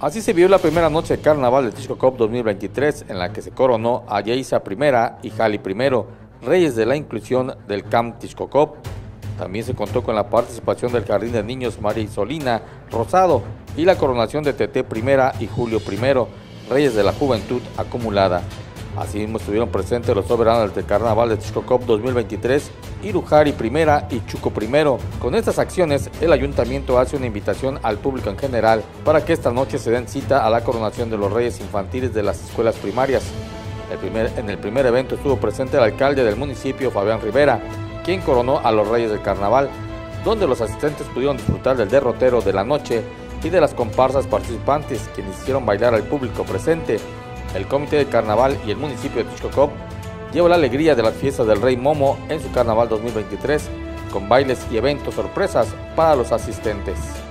Así se vio la primera noche de carnaval del Cop 2023, en la que se coronó a Yeisa I y Jali I, reyes de la inclusión del Camp Cop. También se contó con la participación del Jardín de Niños María Isolina Rosado y la coronación de Tete I y Julio I, reyes de la juventud acumulada. Asimismo estuvieron presentes los soberanos del Carnaval de Cop 2023, Irujari I y Chuco I. Con estas acciones, el ayuntamiento hace una invitación al público en general para que esta noche se den cita a la coronación de los reyes infantiles de las escuelas primarias. en el primer evento estuvo presente el alcalde del municipio, Fabián Rivera, quien coronó a los reyes del carnaval, donde los asistentes pudieron disfrutar del derrotero de la noche y de las comparsas participantes, quienes hicieron bailar al público presente el Comité de Carnaval y el municipio de Tishkokov lleva la alegría de las fiestas del Rey Momo en su Carnaval 2023 con bailes y eventos sorpresas para los asistentes.